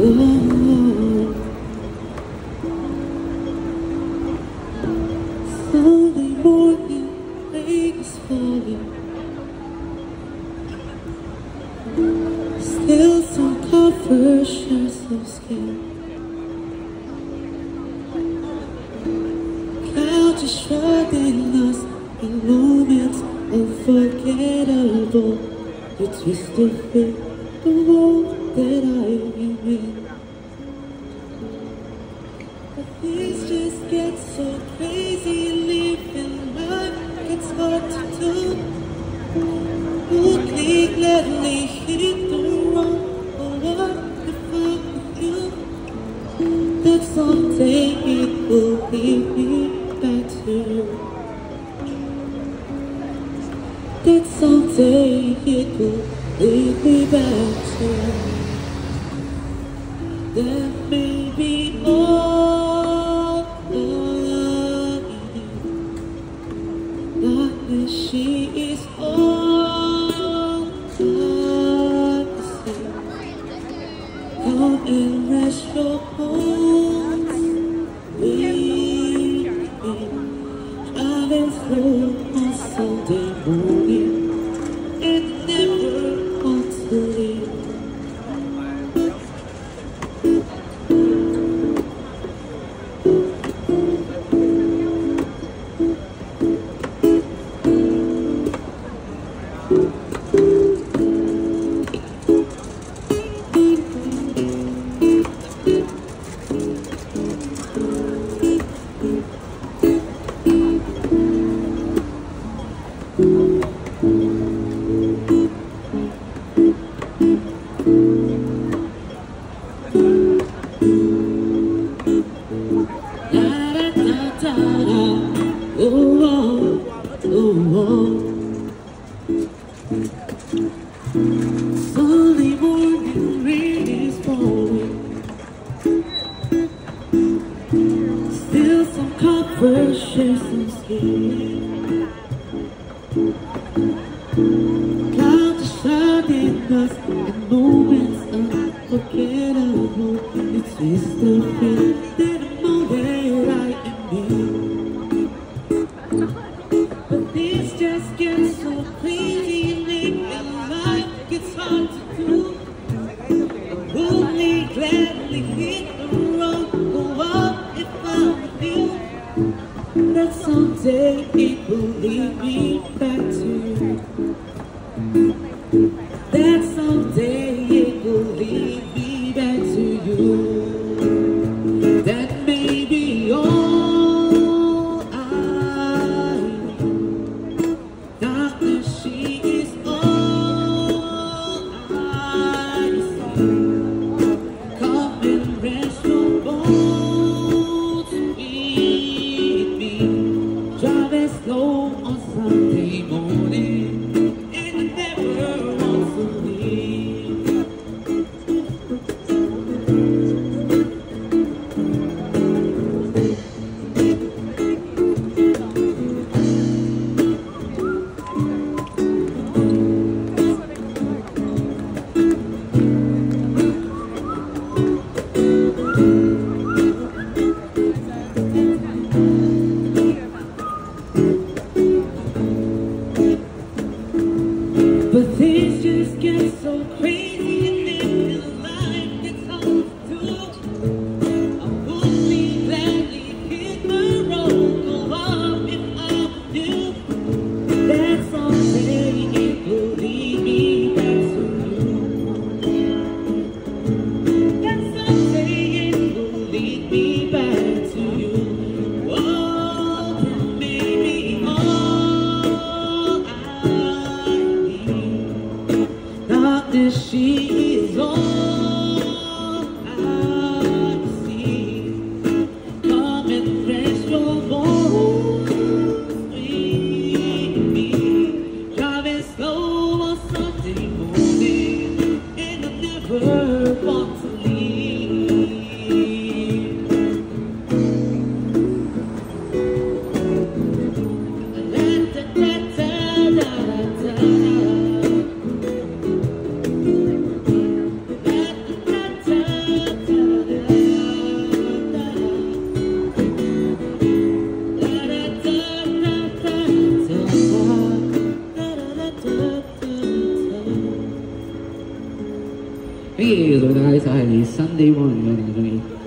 Slowly morning rain falling. Still some cover shares of skin. Clouds moments unforgettable. You twist fate, the world that I am in. But things just get so crazy, living life gets hard to do. Looking gladly hit the wrong, but what if I'm with you? That someday it will to you. That someday it will lead me back to. That be all I need. She Sunday morning rain is falling. Still some comfort, share some skin. Clouds are shining us in moments unforgettable. It's just fate that a moment I am hard to do. Me gladly hit the road, go up if I'm you. That someday lead me back this she is on. Hey, so guys, I have a Sunday morning.